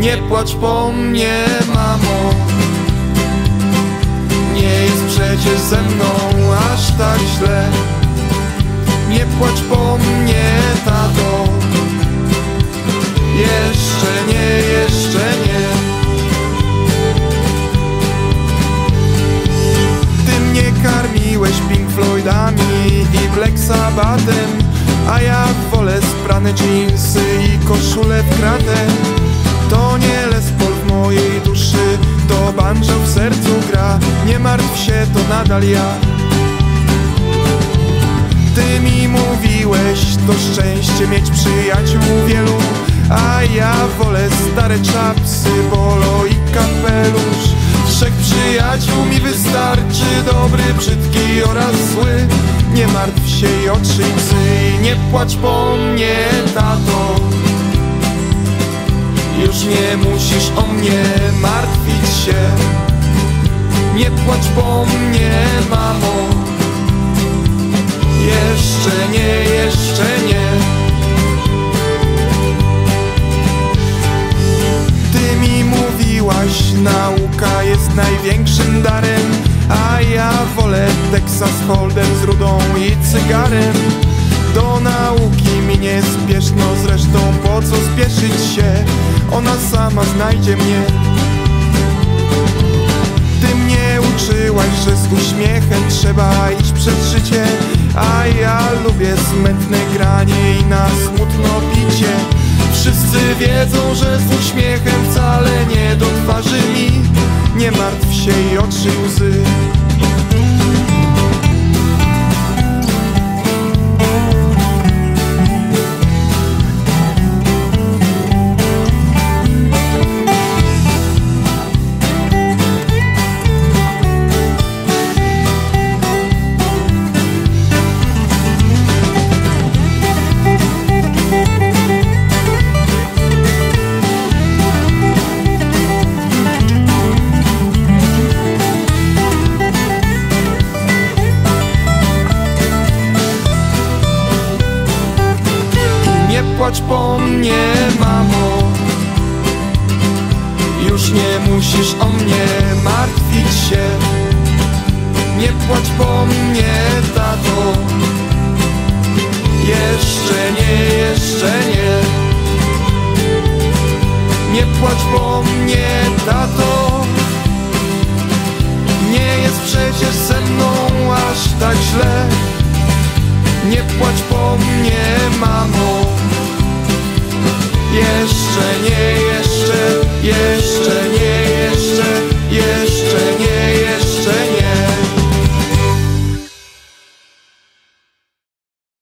Nie płacz po mnie, mamo. Nie jest przecież ze mną aż tak źle. Nie płacz po mnie, tato. Jeszcze nie, jeszcze nie. Ty mnie karmiłeś Pink Floydami i Black Sabbathem A ja wolę sprane jeansy i koszulę w kratę sercu gra. Nie martw się, to nadal ja. Ty mi mówiłeś, to szczęście mieć przyjaciół wielu A ja wolę stare czapsy, polo i kapelusz. Trzech przyjaciół mi wystarczy, dobry, brzydki oraz zły. Nie martw się i otrzyj psy nie płacz po mnie, tato. Już nie musisz o mnie martwić się Nie płacz po mnie, mamo. Jeszcze nie, jeszcze nie. Ty mi mówiłaś, nauka jest największym darem A ja wolę Texas Hold'em z rudą i cygarem. Do nauki mi nie spieszno, zresztą po co spieszyć się? Ona sama znajdzie mnie uczyłaś, że z uśmiechem trzeba iść przed życie. A ja lubię smętne granie i na smutno picie. Wszyscy wiedzą, że z uśmiechem wcale nie do twarzy mi. Nie martw się i oczy łzy Płacz po mnie, mamo. Już nie musisz o mnie martwić się. Nie płacz po mnie, tato. Jeszcze nie, jeszcze nie. Nie płacz po mnie, tato. Nie jest przecież ze mną aż tak źle. Nie płacz jeszcze nie, jeszcze, jeszcze nie.